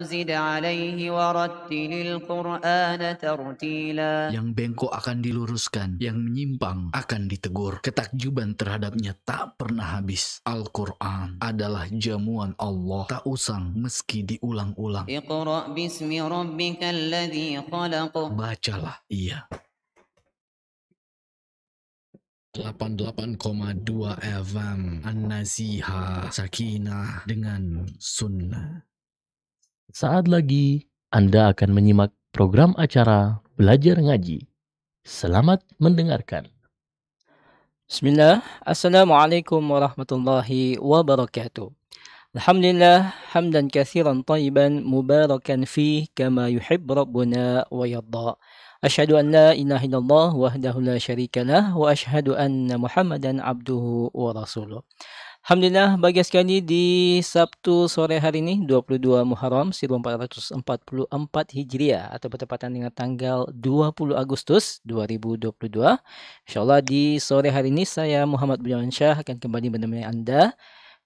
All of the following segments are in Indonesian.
زد عليه ورتل القرآن ترتيلا Yang bengkok akan diluruskan, yang menyimpang akan ditegur. Ketakjuban terhadapnya tak pernah habis. Al-Quran adalah jamuan Allah, tak usang meski diulang-ulang. اقرأ باسم ربك الذي خلق Bacalah, iya. 88,2 FM An-Nasiha Sakinah dengan Sunnah Saat lagi Anda akan menyimak program acara Belajar Ngaji. Selamat mendengarkan. Bismillah. Assalamualaikum warahmatullahi wabarakatuh. Alhamdulillah hamdan kathiran tayyiban mubarakan fi kama yuhib rabbuna wa yadda. Ashhadu an la ilaha illallah wahdahu la syarika lah wa ashhadu anna Muhammadan abduhu wa rasuluh. Alhamdulillah bagi sekali di Sabtu sore hari ini 22 Muharram 1444 Hijriah atau bertepatan dengan tanggal 20 Agustus 2022. InsyaAllah di sore hari ini saya Muhammad Budiman Syah akan kembali menemani Anda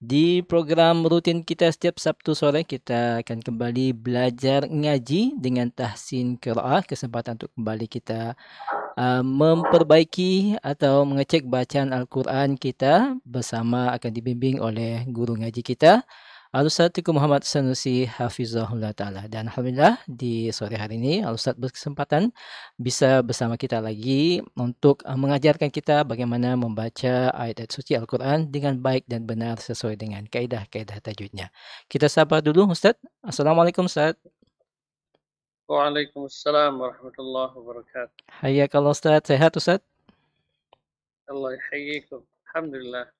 di program rutin kita setiap Sabtu sore kita akan kembali belajar ngaji dengan tahsin qiraah kesempatan untuk kembali kita uh, memperbaiki atau mengecek bacaan Al-Quran kita bersama akan dibimbing oleh guru ngaji kita Al-Ustaz Muhammad Sanusi Hafizahullah Ta'ala. Dan Alhamdulillah di sore hari ini Al-Ustaz berkesempatan bisa bersama kita lagi untuk uh, mengajarkan kita bagaimana membaca ayat-ayat suci Al-Quran dengan baik dan benar sesuai dengan kaedah-kaedah tajwidnya. Kita sabar dulu Ustaz. Assalamualaikum Ustaz. Waalaikumsalam warahmatullahi wabarakatuh. Hayyakallah Ustaz. Sehat Ustaz? Allah yahyikum. Alhamdulillah.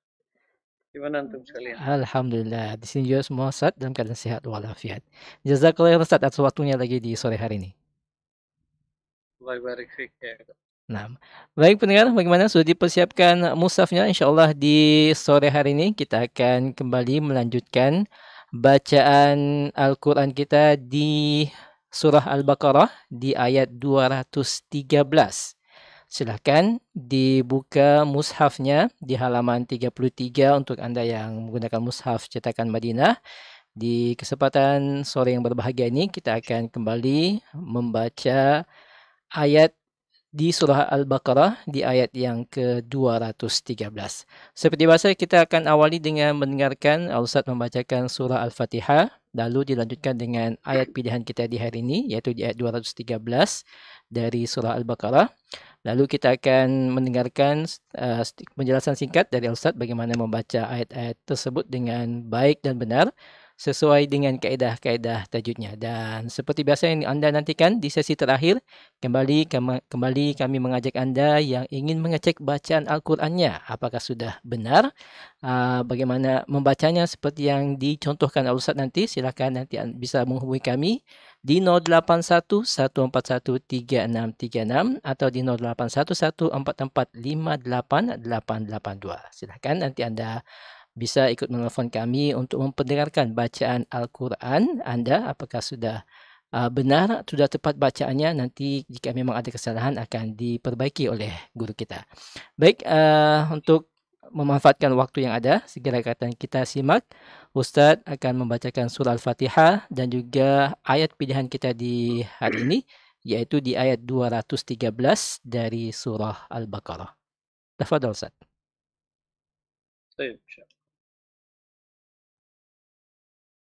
Gimana antum sekalian? Alhamdulillah. Di sini juga semua Ustaz dalam keadaan sehat walafiat. Jazakallah Ustaz atas waktunya lagi di sore hari ini. Barik fik ya. Nah, baik pendengar, bagaimana sudah dipersiapkan musafnya? Insya Allah di sore hari ini kita akan kembali melanjutkan bacaan Al-Quran kita di surah Al-Baqarah di ayat 213. Silahkan dibuka mushafnya di halaman 33 untuk Anda yang menggunakan mushaf cetakan Madinah. Di kesempatan sore yang berbahagia ini kita akan kembali membaca ayat di surah Al-Baqarah di ayat yang ke-213. Seperti biasa kita akan awali dengan mendengarkan Al-Ustaz membacakan surah Al-Fatihah lalu dilanjutkan dengan ayat pilihan kita di hari ini yaitu di ayat 213 dari surah Al-Baqarah. Lalu kita akan mendengarkan uh, penjelasan singkat dari Al-Ustaz bagaimana membaca ayat-ayat tersebut dengan baik dan benar sesuai dengan kaedah-kaedah tajwidnya. Dan seperti biasa yang anda nantikan di sesi terakhir, kembali kembali kami mengajak anda yang ingin mengecek bacaan Al-Qurannya. Apakah sudah benar? Uh, bagaimana membacanya seperti yang dicontohkan Al-Ustaz nanti, silakan nanti bisa menghubungi kami di 081 141 3636 atau di 081 144 58882. Silakan nanti anda bisa ikut menelpon kami untuk memperdengarkan bacaan Al-Quran. Anda apakah sudah uh, benar sudah tepat bacaannya? Nanti jika memang ada kesalahan akan diperbaiki oleh guru kita. Baik uh, untuk memanfaatkan waktu yang ada segera kata kita simak. Ustadz akan membacakan surah Al-Fatihah dan juga ayat pilihan kita di hari ini yaitu di ayat 213 dari surah Al-Baqarah. Tafadhol Ustaz. Baik,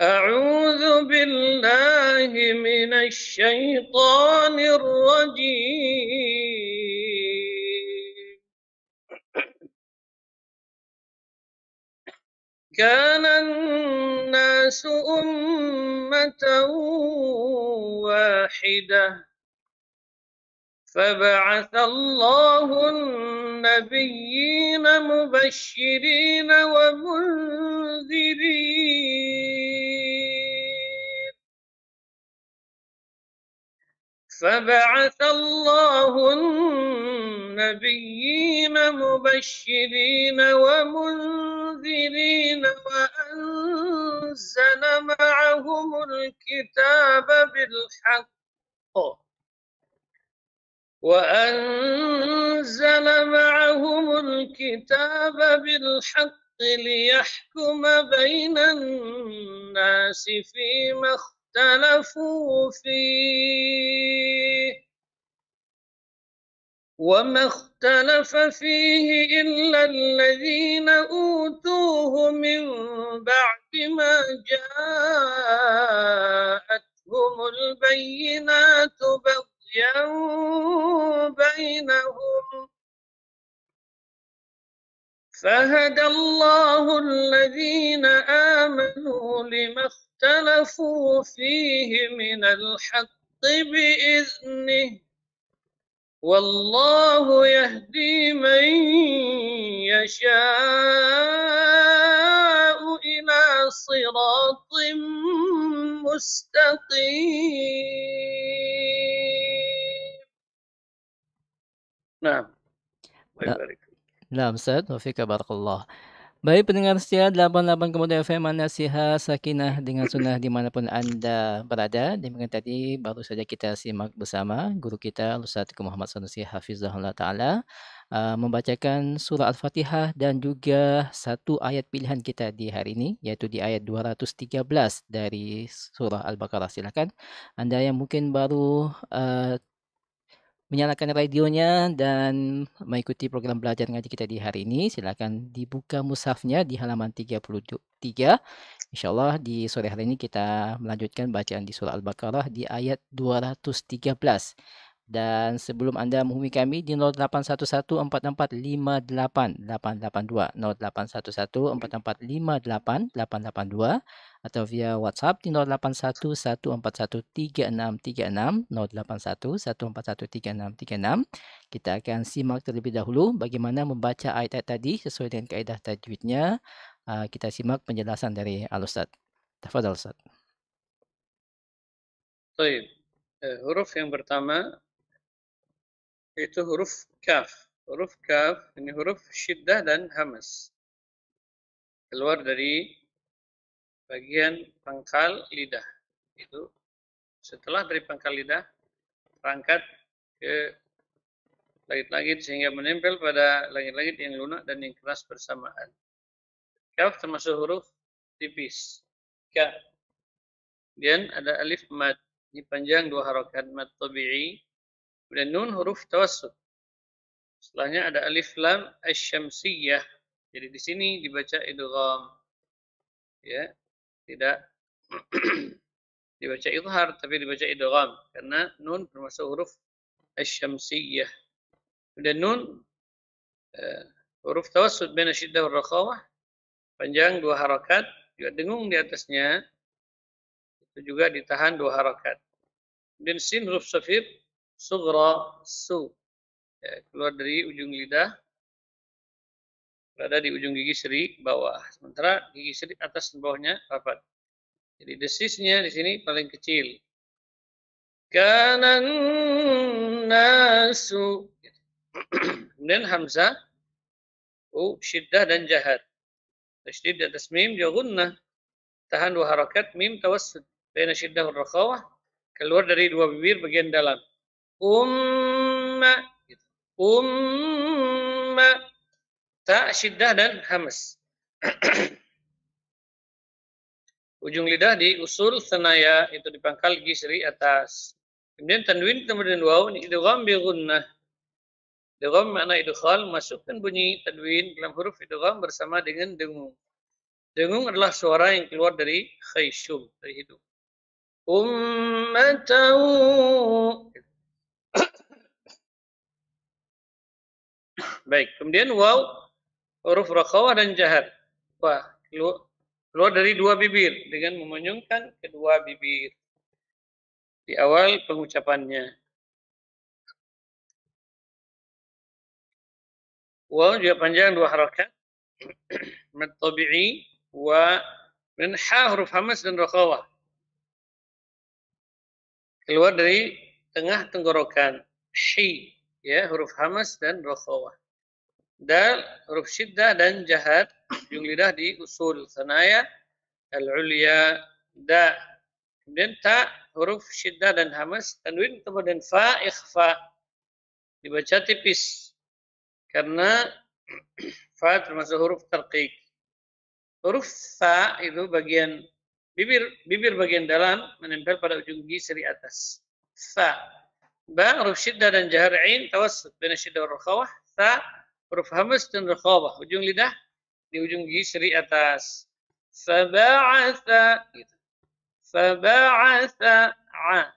أعوذ بالله من الشيطان الرجيم. كان الناس أمة واحدة. فبعث الله النبيين مبشرين ومنذرين. فبعث الله النبيين مبشرين ومنذرين وأنزل معهم الكتاب بالحق. وأنزل معهم الكتاب بالحق ليحكم بين الناس فيما اختلفوا فيه. وما اختلف فيه إلا الذين أوتوه من بعد ما جاءتهم البينات بغيا بينهم. فهدى الله الذين آمنوا لما اختلفوا فيه من الحق بإذنه. والله يهدي من يشاء إلى صراط مستقيم. نعم. Dalam Ustaz, wafika Barakallah. Baik pendengar setia 88.0 FM Anda siha sakinah dengan sunnah dimanapun anda berada. Demikian tadi baru saja kita simak bersama guru kita Ustaz Muhammad Sanusi Hafizahullah Ta'ala uh, membacakan surah Al-Fatihah dan juga satu ayat pilihan kita di hari ini iaitu di ayat 213 dari surah Al-Baqarah. Silakan anda yang mungkin baru uh, menyalakan radionya dan mengikuti program belajar ngaji kita di hari ini, silakan dibuka mushafnya di halaman 33. InsyaAllah di sore hari ini kita melanjutkan bacaan di surah Al-Baqarah di ayat 213. Dan sebelum Anda menghubungi kami di 0811-4458-882, 0811-4458-882, atau via WhatsApp di 0811-141-3636, 0811-141-3636. Kita akan simak terlebih dahulu bagaimana membaca ayat-ayat tadi sesuai dengan kaedah tajwidnya. Ah, kita simak penjelasan dari Al-Ustaz. Tafadal Ustaz. Baik. Eh, huruf yang pertama yaitu huruf kaf. Huruf kaf ini huruf syiddah dan hamas. Keluar dari bagian pangkal lidah. Itu setelah dari pangkal lidah berangkat ke langit-langit sehingga menempel pada langit-langit yang lunak dan yang keras bersamaan. Kaf termasuk huruf tipis. Ka. Kemudian ada alif mad. Ini panjang dua harokat mad tabi'i Kemudian nun huruf tawassut. Setelahnya ada alif lam asyamsiyah. Jadi di sini dibaca idgham. Ya, tidak dibaca idhar tapi dibaca idgham karena nun termasuk huruf asyamsiyah. Kemudian nun uh, huruf tawassut baina syiddah rakhawah panjang dua harakat juga dengung di atasnya itu juga ditahan dua harakat. Kemudian sin huruf safir sugra su. Ya, keluar dari ujung lidah. Berada di ujung gigi seri bawah. Sementara gigi seri atas dan bawahnya rapat jadi desisnya di sini paling kecil. Kanan nasu. Kemudian hamzah u syiddah dan jahar. Tasydid di atas mim dia gunnah tahan dua harakat mim tawassud baina syiddah wal rakhawah. Keluar dari dua bibir bagian dalam. Umma. Umma ta syiddah dan hamas. Ujung lidah di usul senaya itu di pangkal gisri atas. Kemudian tanwin kemudian waw ini idgham bi gunnah. Idgham makna idkhal masukkan bunyi tanwin dalam huruf idgham bersama dengan dengung. Dengung adalah suara yang keluar dari khayshum, dari hidung. Ummatan Baik, kemudian waw huruf rakhawah dan jahar. Wah, keluar dari dua bibir dengan memunyungkan kedua bibir di awal pengucapannya. Waw juga panjang dua harakat. Mad tabi'i wa ha huruf hamas dan rakhawah. Keluar dari tengah tenggorokan. Hi ya huruf hamas dan rakhawah. Dal huruf syiddah dan jahat ujung lidah di usul sanaya al-ulya da kemudian ta huruf syiddah dan hamas, tanwin kemudian fa ikhfa dibaca tipis karena fa termasuk huruf tarqiq. Huruf fa itu bagian bibir bibir bagian dalam menempel pada ujung gigi seri atas. Fa. Ba huruf syiddah dan jahar ain tawassut baina syiddah wal rakhawah. Fa huruf hamas dan rakhawah ujung lidah di ujung gigi seri atas. Faba'atha gitu. Faba'atha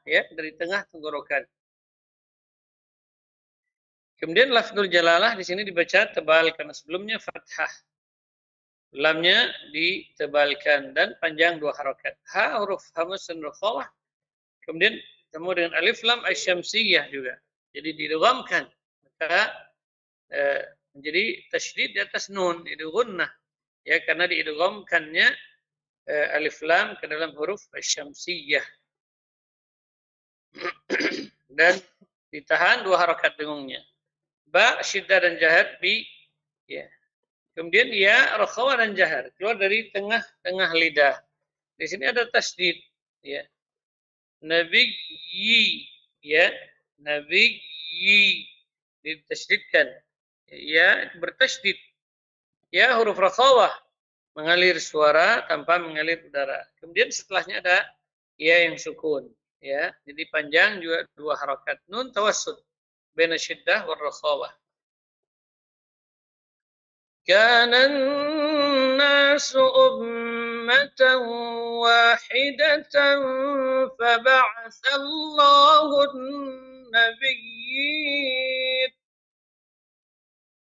ya dari tengah tenggorokan. Kemudian lafzul jalalah di sini dibaca tebal karena sebelumnya fathah. Lamnya ditebalkan dan panjang dua harokat. Ha huruf hamas dan rakhawah. Kemudian ketemu dengan alif lam asyamsiyah juga. Jadi didoghamkan. Maka eh, menjadi tasydid di atas nun, itu gunnah. Ya, karena diidghamkannya uh, alif lam ke dalam huruf syamsiyah. dan ditahan dua harakat dengungnya. Ba, syiddah dan jahar, bi, ya. Kemudian ya, rakhawa dan jahar. Keluar dari tengah-tengah lidah. Di sini ada tasdid. Ya. Nabi yi. Ya. Nabi yi. Ditasdidkan ya bertesdit ya huruf rakhawah mengalir suara tanpa mengalir udara. Kemudian setelahnya ada ya yang sukun ya. Jadi panjang juga dua harokat nun tawassud bina syiddah war rakhawah. kanan nasu ummatan wahidatan faba'atha Allahu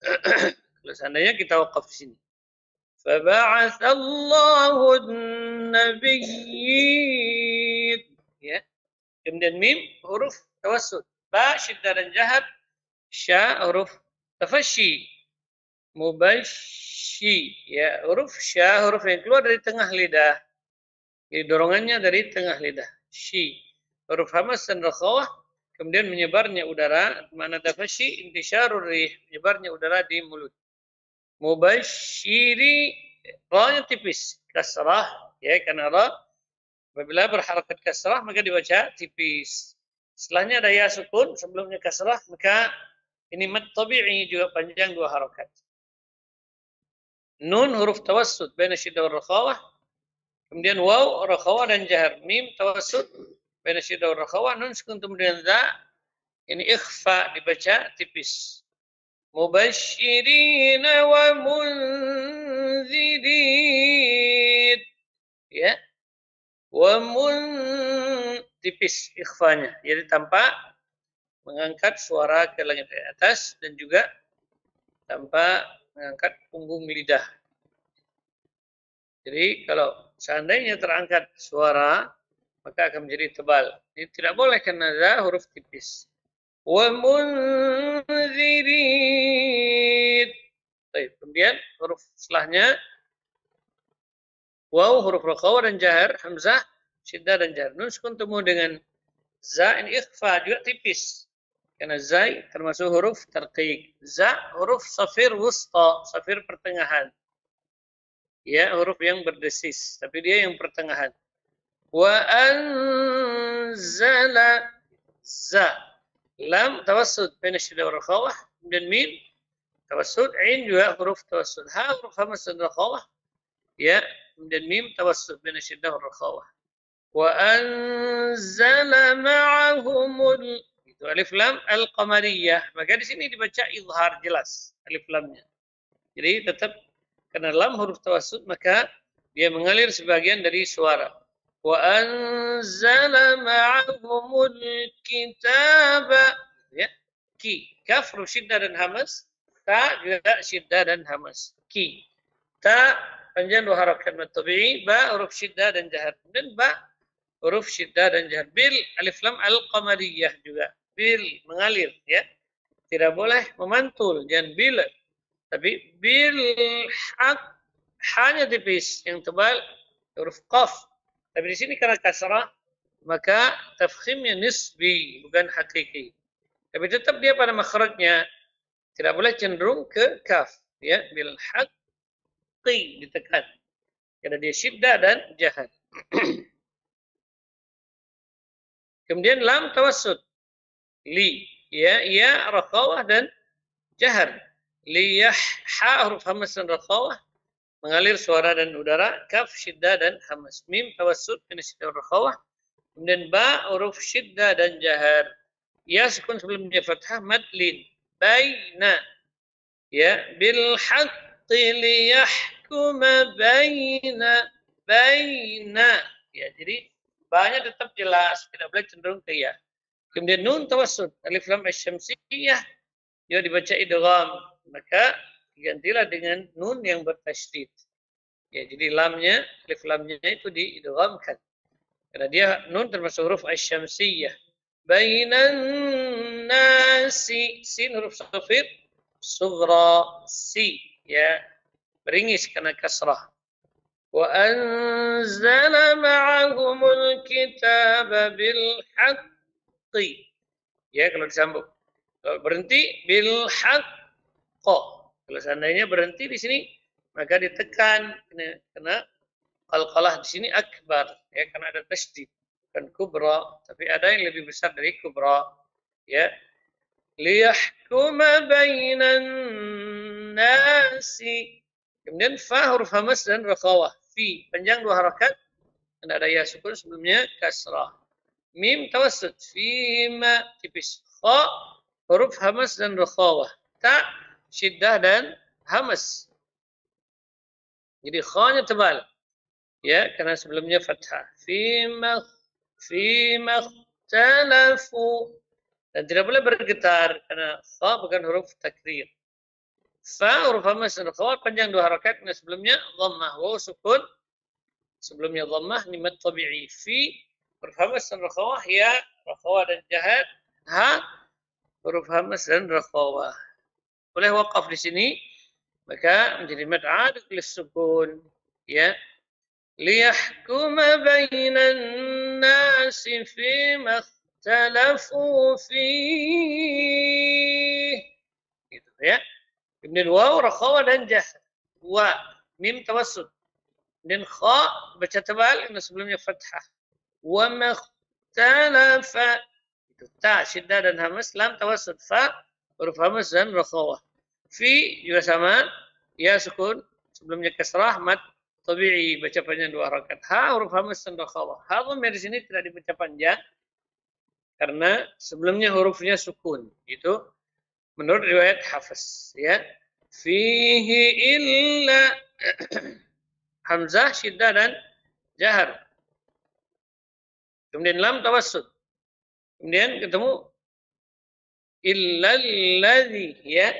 Kalau seandainya kita wakaf di sini. فبعث الله النبيين ya kemudian mim huruf tawassul ba syiddah dan jahat sya huruf tafashi mubashi ya huruf sya huruf yang keluar dari tengah lidah jadi dorongannya dari tengah lidah shi huruf hamas dan rakhawah kemudian menyebarnya udara mana tafashi intisyarur rih menyebarnya udara di mulut. Mubashiri ra tipis kasrah ya karena ra apabila berharakat kasrah maka dibaca tipis. Setelahnya ada ya sukun sebelumnya kasrah maka ini mat tabi'i juga panjang dua harakat nun huruf tawassut baina syiddah wal rakhawah. Kemudian waw rakhawah dan jahar mim tawassut Bina syidaw rakhawa nun sekuntum dengan ini ikhfa dibaca tipis. Mubashirin wa munzirin. Ya. Wa mun tipis ikhfanya. Jadi tanpa mengangkat suara ke langit ke atas dan juga tanpa mengangkat punggung lidah. Jadi kalau seandainya terangkat suara maka akan menjadi tebal. Jadi tidak boleh karena za huruf tipis. Wa munzirin. Baik, kemudian huruf setelahnya Wow huruf rokaw dan jahar, hamzah, syiddah dan jahar. Nun sukun temu dengan za ini ikhfa juga tipis. Karena zai termasuk huruf terkik. Za huruf safir wusta, safir pertengahan. Ya, huruf yang berdesis, tapi dia yang pertengahan anzala za. Lam tawassud baina syiddah wal rakhawah dan mim tawassud ain juga huruf tawassud ha huruf hamzah dan rakhawah. Ya dan mim tawassud baina syiddah wal rakhawah. Wa anzala ma'ahumul itu alif lam al qamariyah maka di sini dibaca izhar jelas alif lamnya. Jadi tetap karena lam huruf tawassud maka dia mengalir sebagian dari suara anzala ma'ahumul kitaba ya. Ki. Kaf syiddah dan hamas. Ta juga syiddah dan hamas. Ki. Ta panjang dua harakat mad tabi'i ba huruf syiddah dan jahar. Dan ba huruf syiddah dan jahar. Bil alif lam al qamariyah juga. Bil mengalir ya. Tidak boleh memantul. Jangan bil. Tapi bil hak hanya tipis. Yang tebal huruf qaf tapi di sini karena kasrah maka tafkhimnya nisbi bukan hakiki tapi tetap dia pada makhrajnya tidak boleh cenderung ke kaf ya bil haqqi ditekan karena dia syiddah dan jahar Kemudian lam tawassud. Li. Ya, ya, rakhawah dan jahar. Li yah, ha, huruf hamas dan rakhawah. Mengalir suara dan udara. Kaf, syiddah dan hamas. Mim, tawassud, dan syiddah rakhawah. Kemudian ba, huruf syiddah dan jahar. Ya, sukun sebelum dia fathah, madlin. Baina. Ya, bil haqqi liyahkuma baina. Baina. Ya, jadi banyak tetap jelas, tidak boleh cenderung ke ya. Kemudian nun tawassud, alif lam asyamsiyah, dia dibaca idgham, maka gantilah dengan nun yang bertasydid. Ya, jadi lamnya, alif lamnya itu diidghamkan. Karena dia nun termasuk huruf asyamsiyah. Bainan nasi, sin huruf safir, sughra si, ya, beringis karena kasrah. Wa anzala ma'ahumul kitaba bil haqqi. Ya, kalau disambung. Kalau berhenti bil haqq kalau seandainya berhenti di sini maka ditekan karena qalqalah di sini akbar ya karena ada tasdid bukan kubra tapi ada yang lebih besar dari kubra ya liyahkuma bainan nasi Kemudian fa huruf hamas dan rakhawah. Fi panjang dua harakat dan ada ya sukun sebelumnya kasrah. Mim tawassut fi ma tipis. Kha huruf hamas dan rakhawah. Ta syiddah dan hamas. Jadi kha-nya tebal. Ya, karena sebelumnya fathah. Fi ma fi ma talafu dan tidak boleh bergetar karena kha bukan huruf takrir. Fa huruf hamas dan khawat panjang dua harakat nah sebelumnya dhammah wa sukun sebelumnya dhammah nimat tabi'i fi huruf hamas dan rakhawah ya rakhawah dan jahat ha huruf hamas dan rakhawah boleh waqaf di sini maka menjadi mad aduk sukun ya liyahkuma bainan nasi fi ikhtalafu fi gitu ya Kemudian waw, rakhawa dan jah. Wa, mim tawassud. Kemudian kha, baca tebal, yang sebelumnya fathah. Wa makhtalafa. Itu ta, dan hamas. Lam tawassud. Fa, huruf hamas dan rakhawa. Fi juga sama. Ya sukun. Sebelumnya kasrah, mat tabi'i. Baca panjang dua rakaat. Ha, huruf hamas dan rakhawa. Ha, di sini tidak dibaca panjang. Karena sebelumnya hurufnya sukun. Itu menurut riwayat Hafiz ya fihi illa hamzah syiddah dan jahar kemudian lam tawassud kemudian ketemu illalladzi ya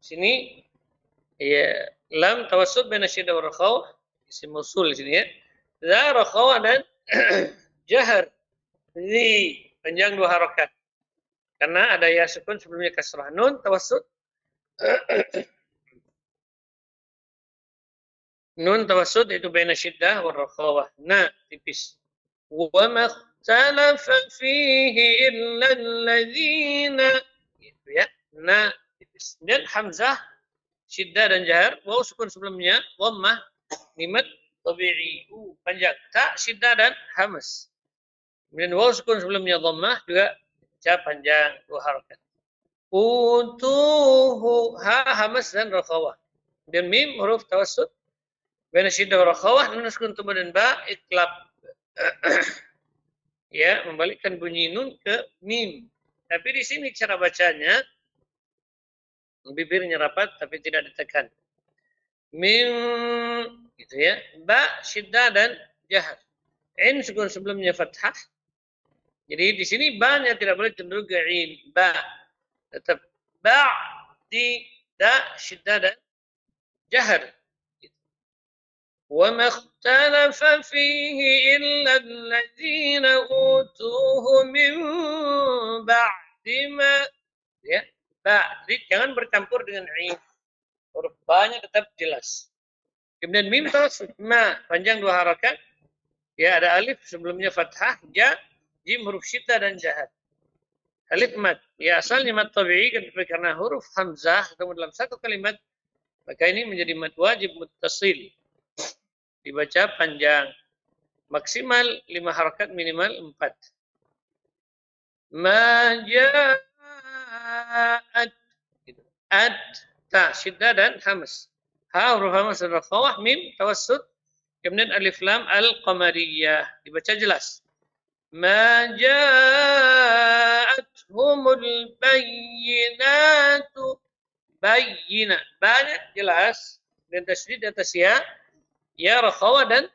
sini ya lam tawassud baina syiddah wa rakhawah isim mausul di sini ya za rakhawah dan jahar zi panjang dua harakat karena ada ya sukun sebelumnya kasrah nun tawassud. nun tawassud itu baina syiddah wa rakhawah. Na tipis. Wa makhtalafa fihi illa alladhina. Gitu ya. Na. Dan hamzah syiddah dan jahar waw sukun sebelumnya dhammah nimat tabi'i. Uh, panjang. Ta syiddah dan hamas. Kemudian waw sukun sebelumnya dhammah juga baca panjang dua harakat. Utuhu ha hamas dan rakhawah. Dan mim huruf tawassut. Baina syiddah wa rakhawah nun sukun dan ba iklab. ya, membalikkan bunyi nun ke mim. Tapi di sini cara bacanya bibirnya rapat tapi tidak ditekan. Mim gitu ya. Ba syiddah dan jahar. In sukun sebelumnya fathah. Jadi di sini ba-nya tidak boleh cenderung ke in. Ba. Tetap ba di da syiddah dan jahar. وما اختلف فيه إلا الذين أوتوه من بعد ما ya ba jadi jangan bercampur dengan in huruf ba-nya tetap jelas kemudian mim ma panjang dua harakat ya ada alif sebelumnya fathah ja jim huruf syita dan jahat alif mat ya asalnya mat tabi'i karena huruf hamzah ketemu dalam satu kalimat maka ini menjadi mat wajib muttasil dibaca panjang. Maksimal lima harakat, minimal empat. Majaat. Gitu. Ad, ta, syiddah dan hamas. Ha, huruf hamas dan rakhawah, mim, tawassut. Kemudian alif lam al-qamariyah. Dibaca jelas. Majaatuhumul bayyinatu. Bayyina. Banyak jelas. Dan tasdid atas ya ya rakhawah dan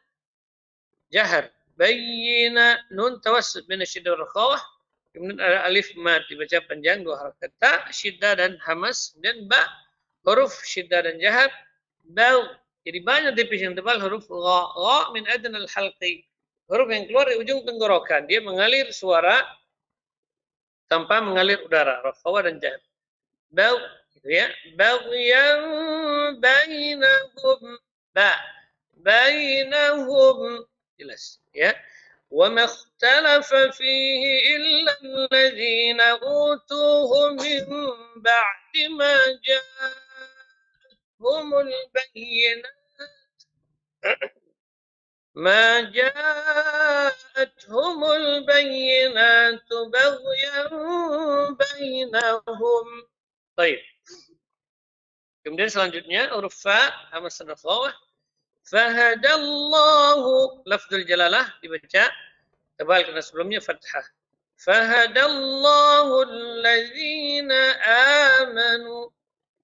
jahar. Bayyina nun tawassut min syiddah rakhawah. Kemudian ada alif mat dibaca panjang dua harakat ta, syidda dan hamas, dan ba huruf syidda dan jahab, bau. Jadi banyak tipis yang tebal huruf ra, ra min adn al halqi. Huruf yang keluar di ujung tenggorokan, dia mengalir suara tanpa mengalir udara, rafa dan jahab. Bau gitu ya. Baghyan bainahum ba bainahum jelas ya. وما اختلف فيه إلا الذين أوتوه من بعد ما جاءتهم البينات. ما جاءتهم البينات بغيا بينهم. طيب. Kemudian selanjutnya huruf fa bawah Fahadallahu lafzul jalalah dibaca tebal karena sebelumnya fathah. Fahadallahu allazina amanu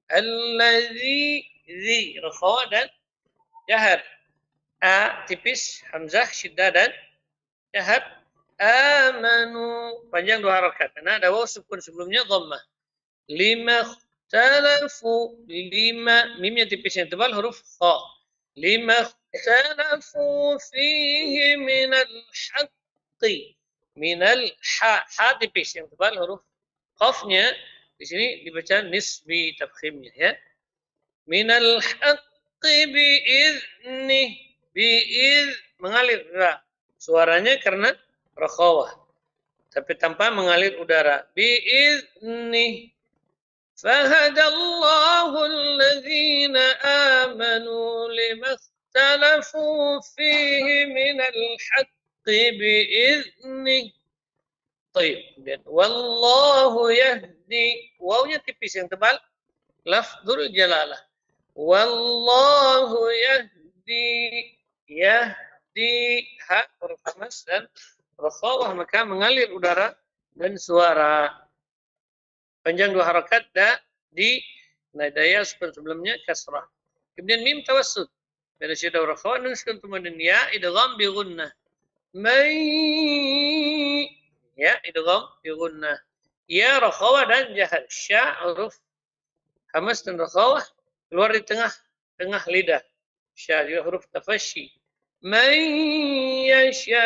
allazi zi rafa dan jahar. A tipis hamzah syiddah dan jahar. Amanu panjang dua harakat karena ada waw sukun sebelumnya dhammah. Lima ikhtalafu lima mimnya tipis yang tebal huruf kha. لما اختلفوا فيه من الحق من الح ha tipis yang tebal huruf qafnya di sini dibaca nisbi tafkhimnya ya min al haqqi bi izni bi iz mengalir ra suaranya karena rakhawah tapi tanpa mengalir udara bi izni فهدى الله الذين آمنوا لما اختلفوا فيه من الحق بإذنه طيب والله يهدي wawnya tipis yang tebal lafzul jalalah wallahu yahdi yahdi ha huruf dan rakhawah maka mengalir udara dan suara panjang dua harakat da di nadaya seperti sebelumnya kasrah. Kemudian mim tawassut. Pada syiddah rakhawat nun kemudian ya idgham bi gunnah. Mai ya idgham bi gunnah. Ya rakhawah dan jahar. Sya huruf hamas dan rakhawah keluar di tengah tengah lidah. Sya juga huruf tafashi. Man yasha'u.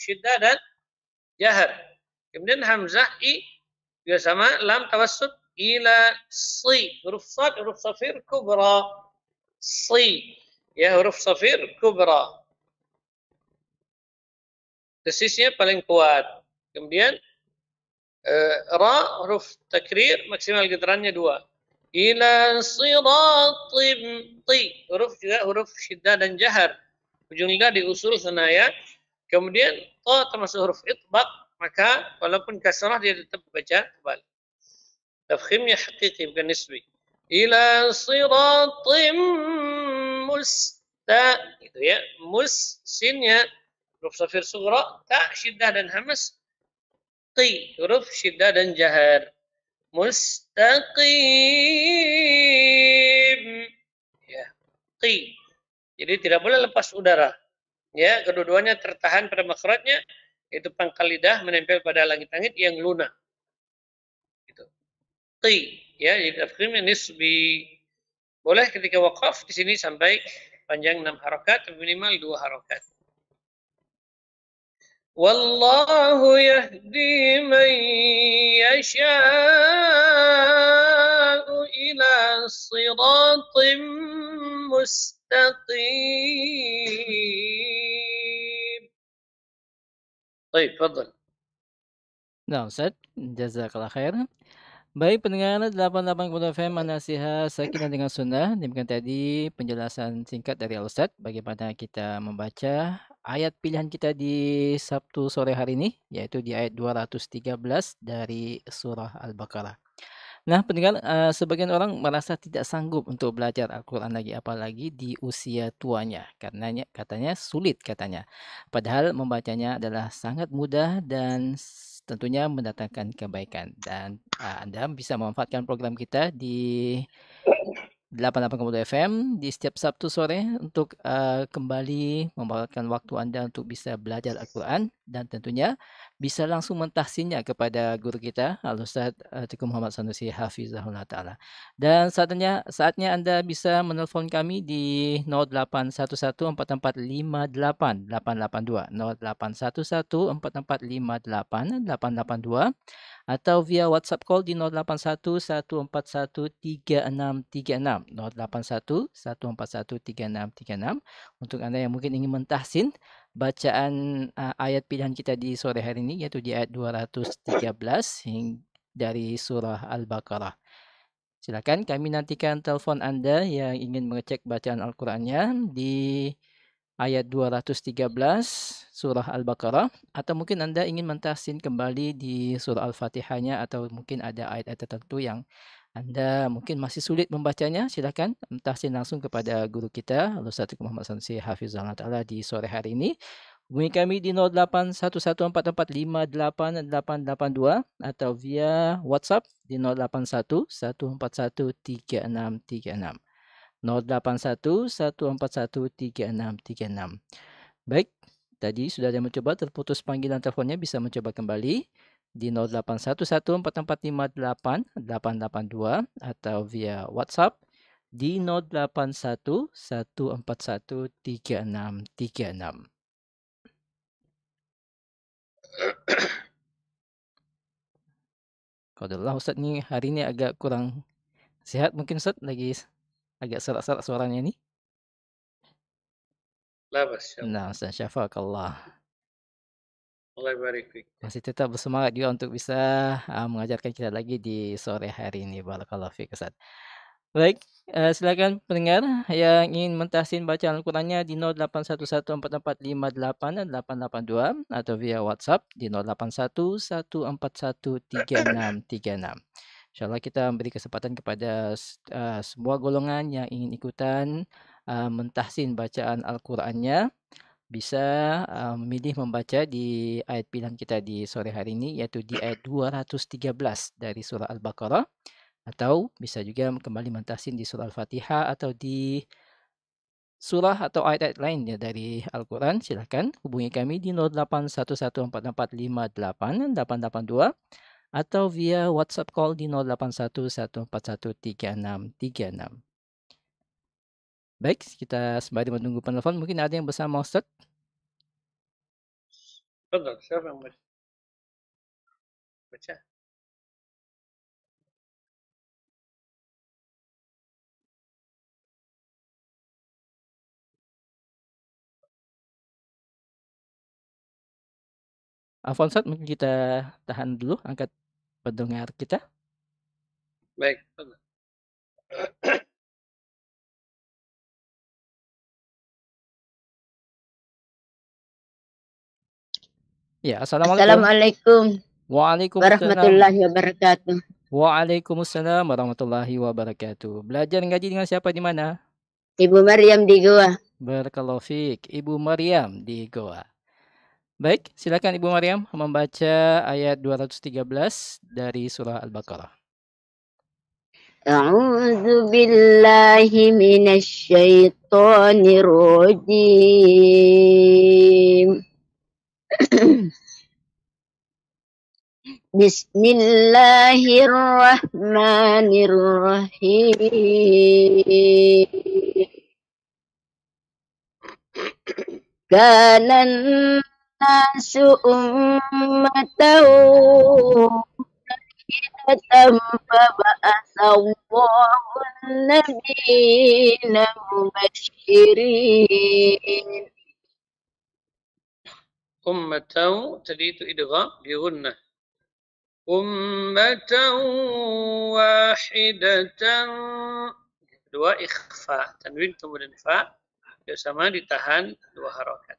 Syiddah dan jahar. Kemudian hamzah i juga sama lam tawassut ila si. Huruf sad huruf safir kubra si. Ya huruf safir kubra. Desisnya paling kuat. Kemudian uh, ra huruf takrir maksimal getarannya dua. Ila siratim ti. Huruf juga huruf syiddah dan jahar. Ujung lidah di usul senaya. Kemudian to termasuk huruf itbaq, maka walaupun kasrah dia tetap baca kembali. Tafkhimnya hakiki bukan nisbi. Ila siratim musta itu ya. Mus sinnya huruf safir sughra, ta syiddah dan hamas. Qi huruf syiddah dan jahar. Mustaqim. Ya. Qi. Jadi tidak boleh lepas udara. Ya, kedua-duanya tertahan pada makhrajnya itu pangkal lidah menempel pada langit-langit yang lunak. Itu. Qi, ya, jadi tafkhim nisbi. Boleh ketika wakaf di sini sampai panjang 6 harokat, minimal 2 harokat. Wallahu yahdi man yasha'u ila siratim mustaqim. Baik, fadal. Nah, Ustaz, jazakallah khair. Baik pendengar 88 FM Manasihat Sakinah dengan Sunnah. Demikian tadi penjelasan singkat dari Ustaz bagaimana kita membaca ayat pilihan kita di Sabtu sore hari ini yaitu di ayat 213 dari surah Al-Baqarah. Nah, pendengar, uh, sebagian orang merasa tidak sanggup untuk belajar Al-Quran lagi, apalagi di usia tuanya. Karenanya, katanya sulit katanya. Padahal membacanya adalah sangat mudah dan tentunya mendatangkan kebaikan. Dan uh, Anda bisa memanfaatkan program kita di 88 FM di setiap Sabtu sore untuk uh, kembali membawakan waktu Anda untuk bisa belajar Al-Quran dan tentunya bisa langsung mentahsinnya kepada guru kita Al-Ustaz Atiku Muhammad Sanusi Hafizahullah Ta'ala. Dan saatnya, saatnya Anda bisa menelpon kami di 08114458 08114458 atau via WhatsApp call di 0811413636 0811413636 untuk Anda yang mungkin ingin mentahsin bacaan uh, ayat pilihan kita di sore hari ini yaitu di ayat 213 hingga dari surah Al-Baqarah. Silakan kami nantikan telepon Anda yang ingin mengecek bacaan Al-Qur'annya di ayat 213 surah Al-Baqarah atau mungkin Anda ingin mentahsin kembali di surah Al-Fatihahnya atau mungkin ada ayat-ayat tertentu yang anda mungkin masih sulit membacanya, silakan mentahsin langsung kepada guru kita, Al-Ustaz Muhammad Sansi Hafizullah Ta'ala di sore hari ini. Hubungi kami di 0811445882 atau via WhatsApp di 0811413636. 0811413636. Baik, tadi sudah ada mencoba terputus panggilan teleponnya bisa mencoba kembali di 0811445882 atau via WhatsApp di 0811413636. Qadarullah Ustaz ni hari ni agak kurang sehat mungkin Ustaz lagi agak serak-serak suaranya ni. La bas. Nah, Ustaz syafakallah. Allah barik. Masih tetap bersemangat juga untuk bisa uh, mengajarkan kita lagi di sore hari ini. Barakallahu fiik Ustaz. Baik, uh, silakan pendengar yang ingin mentahsin bacaan Al-Qur'annya di 081144588882 atau via WhatsApp di 0811413636. InsyaAllah kita beri kesempatan kepada uh, semua golongan yang ingin ikutan uh, mentahsin bacaan Al-Qur'annya bisa uh, memilih membaca di ayat pilihan kita di sore hari ini iaitu di ayat 213 dari surah Al-Baqarah atau bisa juga kembali mentahsin di surah Al-Fatihah atau di surah atau ayat-ayat lainnya dari Al-Quran, silakan hubungi kami di 0811445882 atau via WhatsApp call di 0811413636. Baik, kita sembari menunggu penelpon, mungkin ada yang bersama Ustaz? Betul, siapa yang baca? Alfonso, mungkin kita tahan dulu angkat pendengar kita. Baik. Ya, assalamualaikum. Assalamualaikum. Waalaikumsalam. Warahmatullahi wabarakatuh. Waalaikumsalam warahmatullahi wabarakatuh. Belajar ngaji dengan siapa di mana? Ibu Maryam di Goa. Berkalofik, Ibu Maryam di Goa. Baik, silakan Ibu Maryam membaca ayat 213 dari surah Al-Baqarah. A'udzu billahi minasy syaithanir rajim. Bismillahirrahmanirrahim. Kana nasu ummatan wahidatan faba'atsallahu an-nabiyina mubasysyirin Ummatau tadi itu idgham di gunnah. Ummatan wahidatan. Kedua ikhfa. Tanwin kemudian fa. Sama ditahan dua harokat.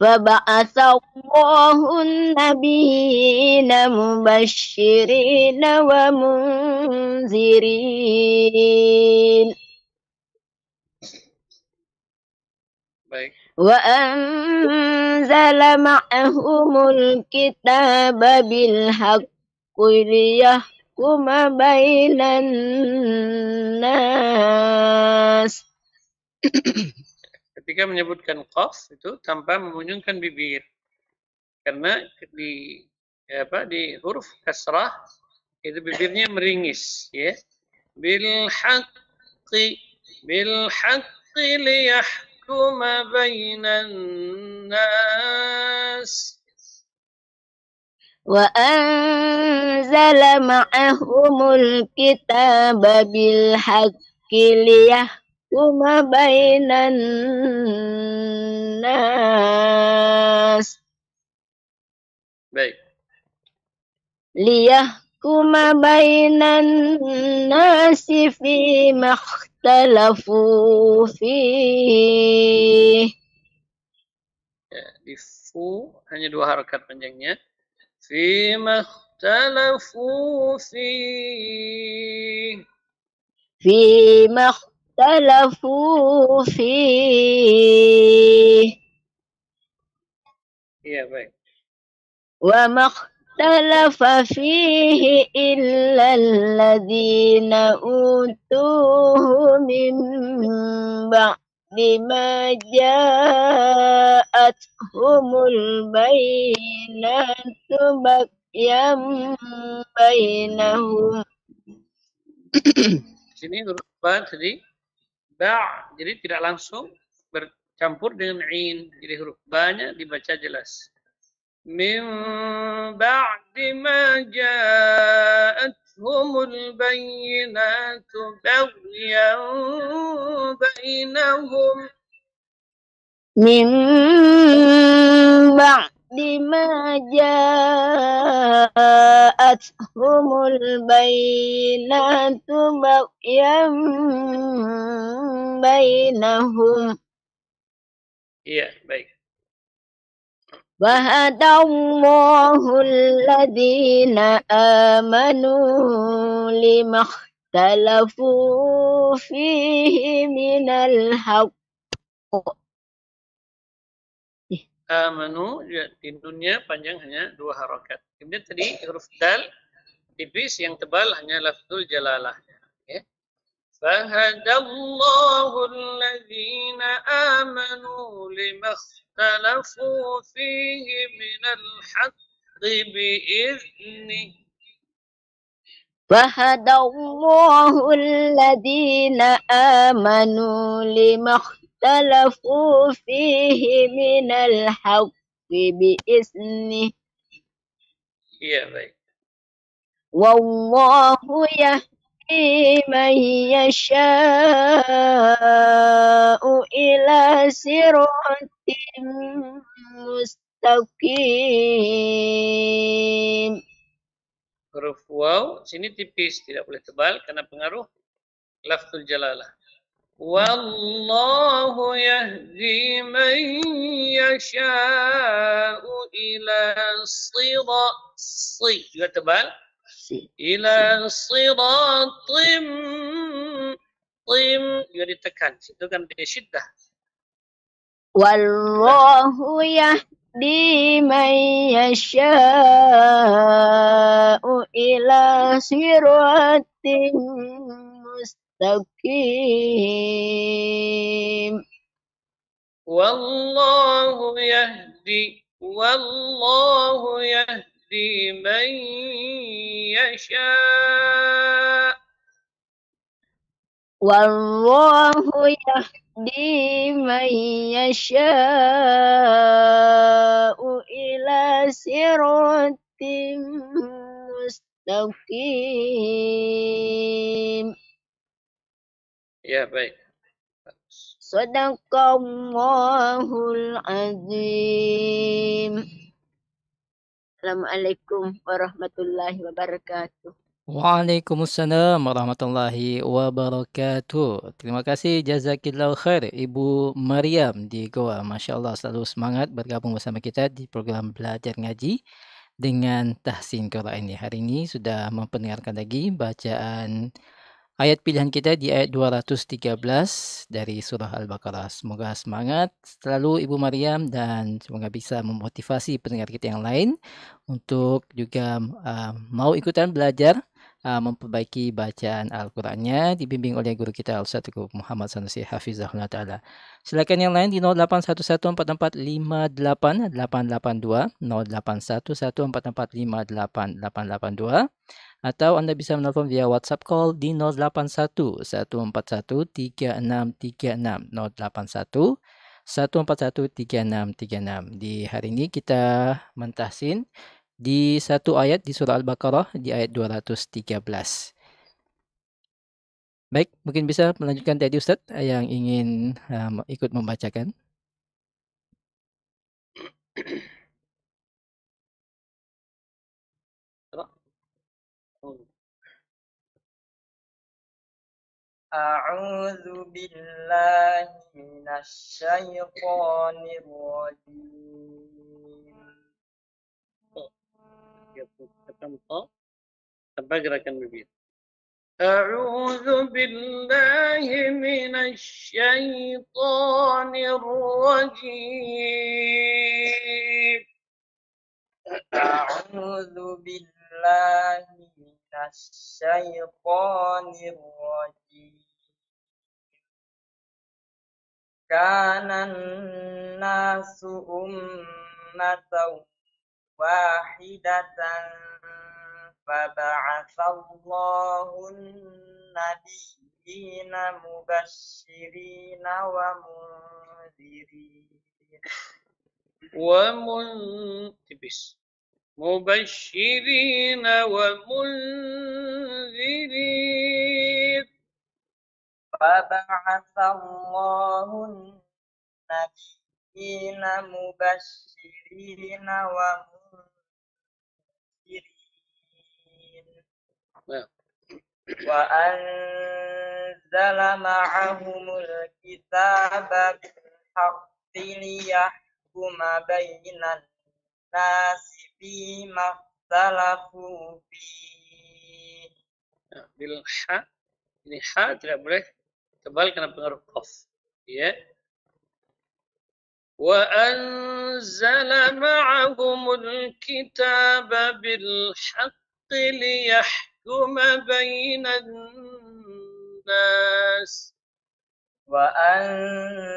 فبعث الله النبيين مبشرين ومنذرين Baik. وأنزل معهم الكتاب بالحق ليحكم بين الناس Ketika menyebutkan qaf itu tanpa memunjungkan bibir. Karena di ya apa di huruf kasrah itu bibirnya meringis ya. Bil haqqi bil haqqi liyahkuma bainan nas. وأنزل معهم الكتاب بالحق ليحكم بين الناس Baik. ليحكم بين الناس فيما اختلفوا فيه Ya, di fu hanya dua harakat panjangnya. Fima ikhtalafu fi فيما اختلفوا Talafu fi Iya, baik. Wa maktalafa fihi illa alladhina utuhu min ba'di ma ja'athumul bayinatu bakyam bainahum. Sini, Nurban, sedih ba' jadi tidak langsung bercampur dengan in. Jadi huruf ba-nya dibaca jelas. Min ba'di ma ja'athumul bayyinatu bainahum min ba'di لما جاءتهم البينات بغيا بينهم yeah, baik. وهدى الله الذين آمنوا لما اختلفوا فيه من الحق Amanu ya, di dunia panjang hanya dua harokat. Kemudian tadi huruf dal tipis yang tebal hanya lafzul jalalah. Ya. Fahadallahu alladhina amanu lima ikhtalafu fihi minal haqqi bi'izni. فهدى الله الذين آمنوا لما اختلفوا فيه من الحق بإذنه Iya, baik. والله يهدي من يشاء إلى صراط مستقيم Huruf waw sini tipis, tidak boleh tebal karena pengaruh lafzul jalalah. Wallahu yahdi man yasha'u ila sira si juga tebal ila siratim tim juga ditekan situ kan dia syiddah Wallahu yahdi man yasha'u ila siratin mustaqim. wallahu yahdi wallahu yahdi man yasha' Wallahu yahdi man yasha'u ila siratin mustaqim. Ya baik Sadaqallahul azim. Assalamualaikum warahmatullahi wabarakatuh. Waalaikumsalam warahmatullahi wabarakatuh. Terima kasih jazakillah khair Ibu Maryam di Goa. Masya Allah selalu semangat bergabung bersama kita di program belajar ngaji dengan tahsin Quran ini. Hari ini sudah memperdengarkan lagi bacaan ayat pilihan kita di ayat 213 dari surah Al-Baqarah. Semoga semangat selalu Ibu Maryam dan semoga bisa memotivasi pendengar kita yang lain untuk juga uh, mau ikutan belajar uh, memperbaiki bacaan Al-Qur'annya dibimbing oleh guru kita Al-Ustaz Muhammad Sanusi Hafizahullah Ta'ala. Silakan yang lain di 0811445882 0811445882 atau Anda bisa menelpon via WhatsApp call di 081 141 3636 081 141 3636. Di hari ini kita mentahsin di satu ayat di surah Al-Baqarah di ayat 213. Baik, mungkin bisa melanjutkan tadi Ustaz yang ingin um, ikut membacakan. أعوذ بالله من الشيطان الرجيم tanpa gerakan bibir. أعوذ بالله من الشيطان الرجيم أعوذ بالله من الشيطان الرجيم كان الناس أمة واحدة فبعث الله النبيين مبشرين ومنذرين. ومن تبس مبشرين ومنذرين. فبعث الله النبيين مبشرين ومنذرين. وأنزل معهم الكتاب بالحق ليحكم بين الناس فيما اختلفوا فيه Nah, bil ha ini ha tidak boleh tebal karena pengaruh qaf ya wa anzala ma'ahumul kitaba bil liyahkuma bainan nas وأنزل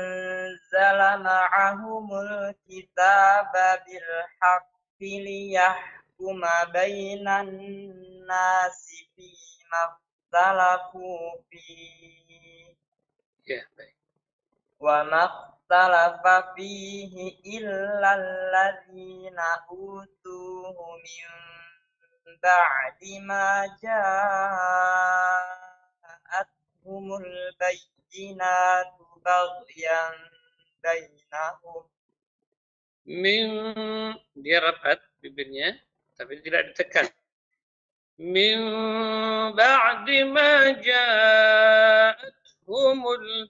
معهم الكتاب بالحق ليحكم بين الناس فيما اختلفوا فيه. وما اختلف فيه إلا الذين أوتوه من بعد ما جاءتهم البينات بغيا بينهم Min dia rapat bibirnya tapi tidak ditekan. Min ba'di ma ja'athumul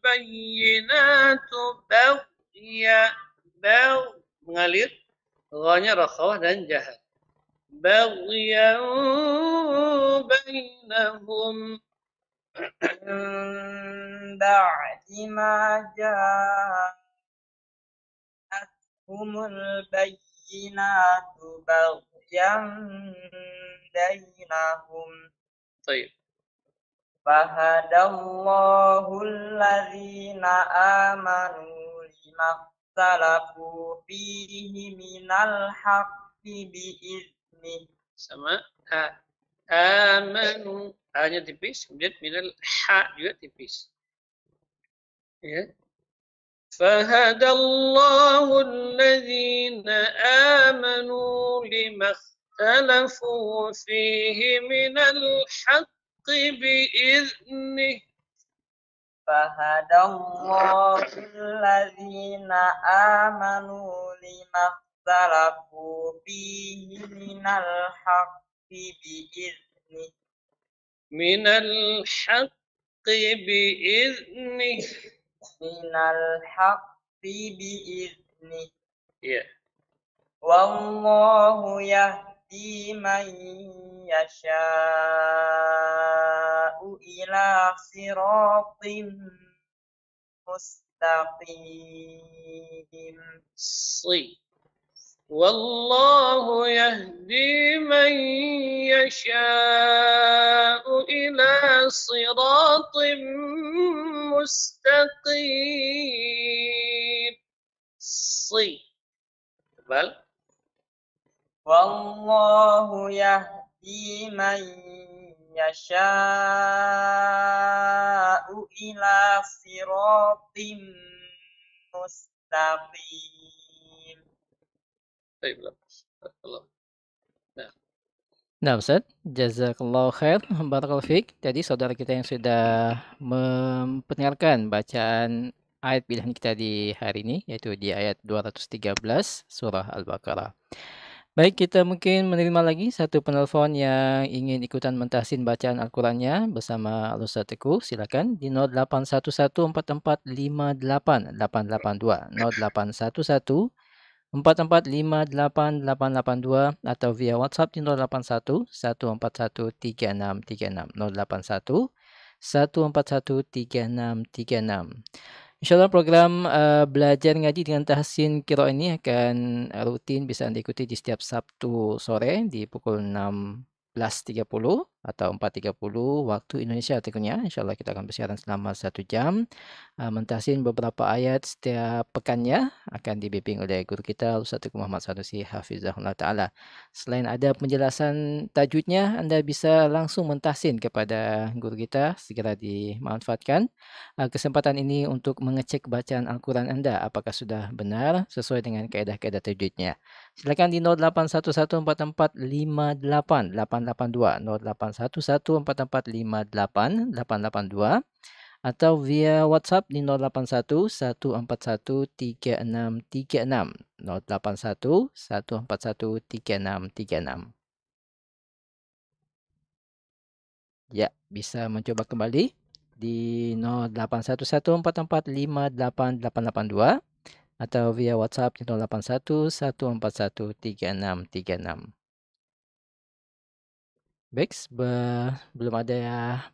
bayyinatu baghya bagh mengalir ghanya rakhawah dan jahat. Bainahum من بعد ما جاءتهم البينات بغيا بينهم طيب. فهدى الله الذين آمنوا لما اختلفوا فيه من الحق بإذنه sama a amanu a-nya tipis kemudian minal ha juga tipis ya فهدى الله الذين آمنوا لما اختلفوا فيه من الحق بإذنه فهدى الله الذين آمنوا لما ikhtalafu fihi minal haqqi bi'izni minal haqqi bi'izni minal haqqi bi'izni ya yeah. wallahu yahdi man yasha'u ila siratin mustaqim sleep. والله يهدي من يشاء إلى صراط مستقيم. صي بل والله يهدي من يشاء إلى صراط مستقيم. طيب لا الله Nah, Ustaz, jazakallahu khair, barakallahu fiik. Jadi saudara kita yang sudah memperdengarkan bacaan ayat pilihan kita di hari ini, yaitu di ayat 213 surah Al-Baqarah. Baik, kita mungkin menerima lagi satu penelpon yang ingin ikutan mentahsin bacaan Al-Qurannya bersama Al-Ustaz Teguh. Silakan di 0811445882. 0811 44588882 atau via WhatsApp di 081 141 3636 081 141 3636. InsyaAllah program uh, belajar ngaji dengan tahsin kiro ini akan rutin bisa Anda ikuti di setiap Sabtu sore di pukul 16.30 atau 4.30 waktu Indonesia tentunya. InsyaAllah kita akan bersiaran selama satu jam. Uh, mentahsin beberapa ayat setiap pekannya akan dibimbing oleh guru kita Ustaz Tengku Muhammad Sanusi Hafizahullah Ta'ala. Selain ada penjelasan tajwidnya, Anda bisa langsung mentahsin kepada guru kita. Segera dimanfaatkan uh, kesempatan ini untuk mengecek bacaan Al-Quran Anda apakah sudah benar sesuai dengan kaedah-kaedah tajwidnya. Silakan di 0811445882 0811445882 atau via WhatsApp di 081 141 3636 081 141 3636 Ya, bisa mencoba kembali di 081144588882 atau via WhatsApp di 081 141 3636 Baik, be- belum ada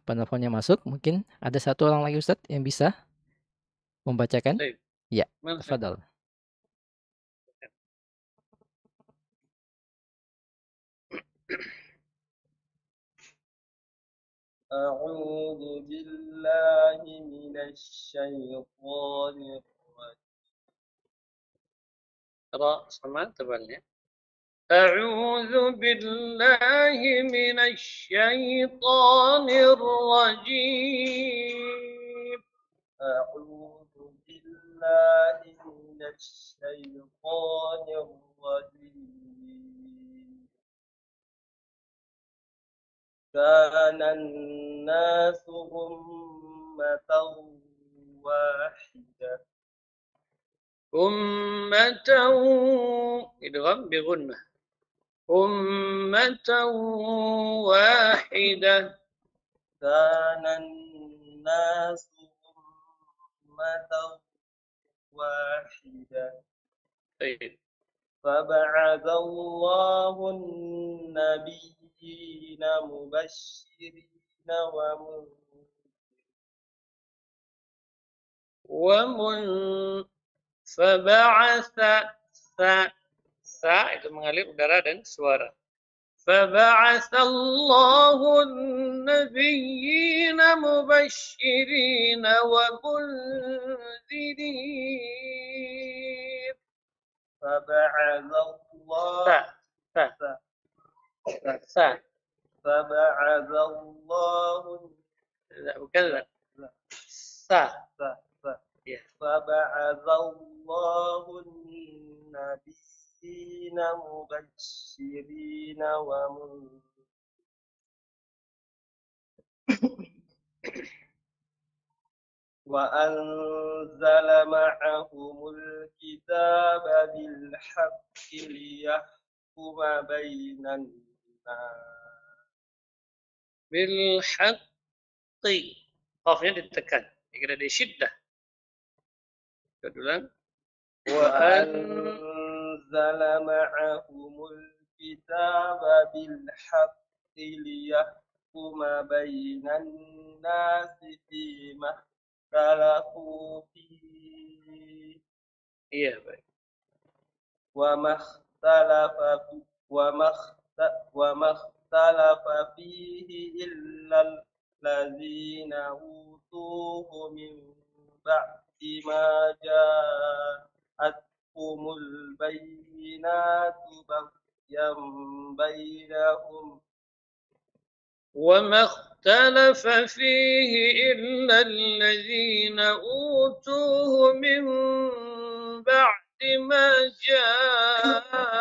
penelpon yang masuk. Mungkin ada satu orang lagi Ustadz yang bisa membacakan. طيب Ya, من tafadhal. أعوذ بالله من الشيطان الرجيم ra sama tebalnya أعوذ بالله من الشيطان الرجيم. أعوذ بالله من الشيطان الرجيم. كان الناس أمة واحدة. أمة إدغام بغنة أمة واحدة. كان الناس أمة واحدة. طيب. فبعث الله النبيين مبشرين ومنذرين. ومن فبعث sa itu mengalir udara dan suara. فبعث الله النبيين مبشرين ومنذرين فبعث الله sa sa sa فبعث الله Tidak, bukan sa sa ف- ف- ya فبعث الله النبيين مبشرين ومنذرين وأنزل معهم الكتاب بالحق ليحكم بين الناس. بالحق. qafnya ditekan dikira di syiddah kedua وأن وأنزل معهم الكتاب بالحق ليحكم بين الناس فيما اختلفوا فيه. iya baik وما اختلف وما وما اختلف فيه إلا الذين أوتوه من بعد ما جاءتهم البينات بغيا بينهم وما اختلف فيه إلا الذين أوتوه من بعد ما جاءتهم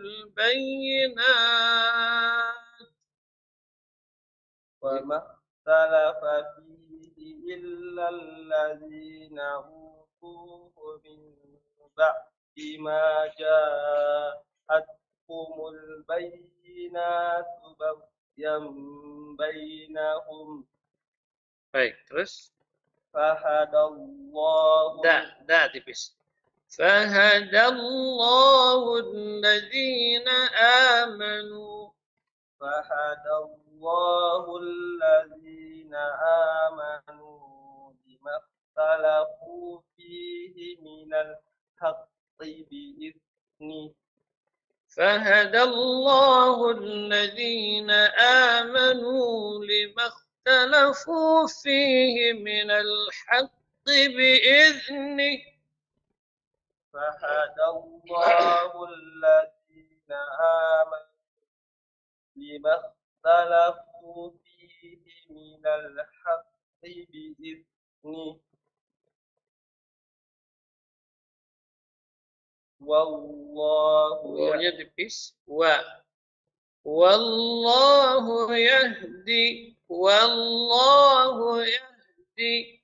البينات وما اختلف فيه إلا الذين أوتوه من بعد ما جاءتكم البينات بغيا بينهم. Baik, terus. فهدى الله دا دا الذين آمنوا. فهدى الله الذين آمنوا بما اختلفوا فيه من الحق بإذنه فهدى الله الذين آمنوا لما اختلفوا فيه من الحق بإذنه فهدى الله الذين آمنوا لما اختلفوا فيه من الحق بإذنه wallahu wawunya tipis wa. Wallahu yahdi. Wallahu yahdi.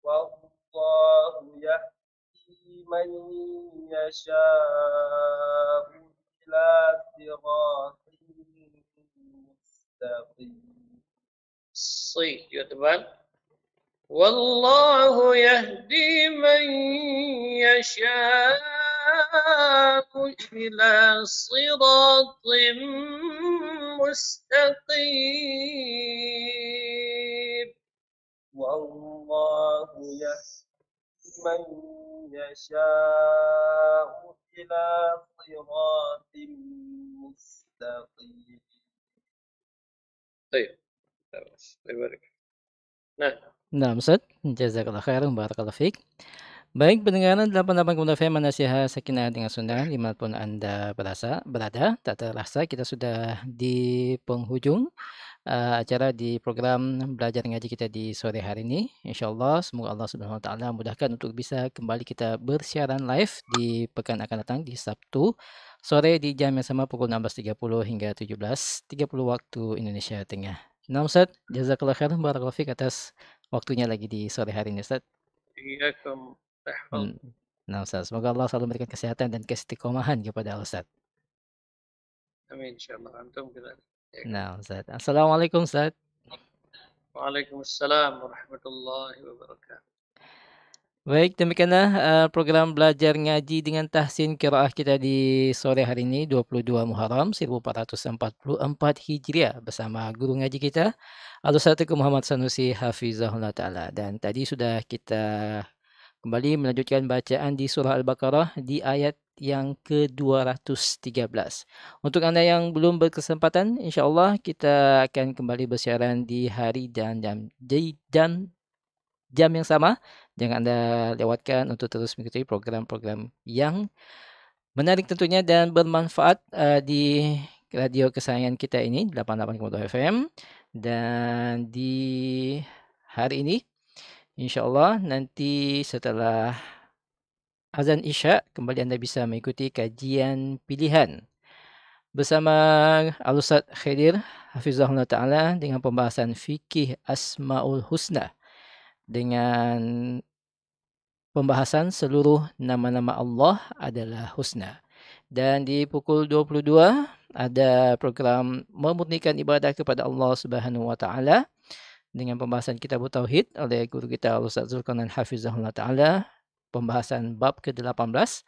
Wallahu yahdi man yasha'u ila siratin mustaqim. Si ya teman والله يهدي من يشاء إلى صراط مستقيم. والله يهدي من يشاء إلى صراط مستقيم. طيب الله يبارك. نعم. Nah, Ustaz, jazakallah khairan, barakallah fiik. Baik, pendengaran 88 FM Nasihat Sakinah dengan Sunnah di mana pun Anda berasa, berada, tak terasa kita sudah di penghujung uh, acara di program belajar ngaji kita di sore hari ini. InsyaAllah semoga Allah Subhanahu Wa Taala mudahkan untuk bisa kembali kita bersiaran live di pekan akan datang di Sabtu sore di jam yang sama pukul 16.30 hingga 17.30 waktu Indonesia Tengah. Nah Ustaz, jazakallah khair barakallahu fiik atas waktunya lagi di sore hari ini Ustaz. Iya, hmm, Nah Ustaz, semoga Allah selalu memberikan kesehatan dan kesetikomahan kepada Ustaz. Amin insyaallah. Antum kita. Ya. Nah Ustaz. Assalamualaikum Ustaz. Waalaikumsalam warahmatullahi wabarakatuh. Baik, demikianlah uh, program belajar ngaji dengan tahsin kiraah kita di sore hari ini 22 Muharram 1444 Hijriah bersama guru ngaji kita Al-Ustaz Tengku Muhammad Sanusi Hafizahullah Ta'ala dan tadi sudah kita kembali melanjutkan bacaan di surah Al-Baqarah di ayat yang ke-213. Untuk Anda yang belum berkesempatan, insya-Allah kita akan kembali bersiaran di hari dan jam dan jam yang sama. Jangan Anda lewatkan untuk terus mengikuti program-program yang menarik tentunya dan bermanfaat uh, di radio kesayangan kita ini 88.2 FM dan di hari ini insyaallah nanti setelah azan Isya kembali Anda bisa mengikuti kajian pilihan bersama Al-Ustaz Khadir Hafizahullah Ta'ala dengan pembahasan fikih Asmaul Husna dengan pembahasan seluruh nama-nama Allah adalah husna. Dan di pukul 22 ada program memurnikan ibadah kepada Allah Subhanahu wa taala dengan pembahasan kitab tauhid oleh guru kita Ustaz Zulkarnain Hafizahullah taala, pembahasan bab ke-18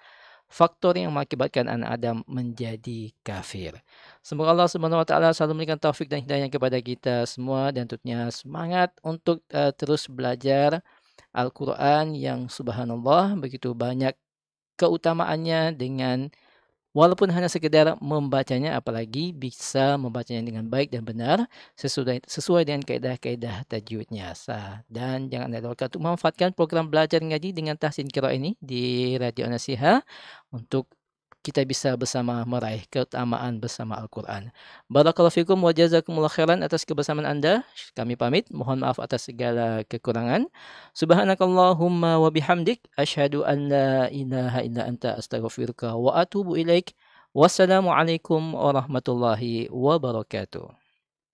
faktor yang mengakibatkan anak Adam menjadi kafir. Semoga Allah Subhanahu wa taala selalu memberikan taufik dan hidayah kepada kita semua dan tentunya semangat untuk uh, terus belajar Al-Quran yang subhanallah begitu banyak keutamaannya dengan walaupun hanya sekedar membacanya apalagi bisa membacanya dengan baik dan benar sesuai sesuai dengan kaedah-kaedah tajwidnya. Dan jangan lupa untuk memanfaatkan program belajar ngaji dengan tahsin kira ini di Radio Nasiha untuk kita bisa bersama meraih keutamaan bersama Al-Quran. Barakallahu fikum wa jazakumullah khairan atas kebersamaan Anda. Kami pamit. Mohon maaf atas segala kekurangan. Subhanakallahumma wa bihamdik. Ashadu an la ilaha illa anta astaghfiruka wa atubu ilaik. Wassalamualaikum warahmatullahi wabarakatuh.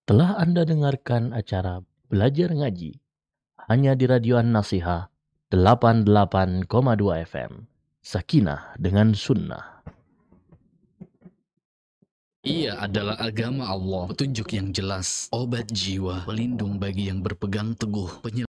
Telah Anda dengarkan acara Belajar Ngaji hanya di Radio An-Nasiha 88,2 FM. Sakinah dengan Sunnah. Ia adalah agama Allah, petunjuk yang jelas, obat jiwa, pelindung bagi yang berpegang teguh, penyelamat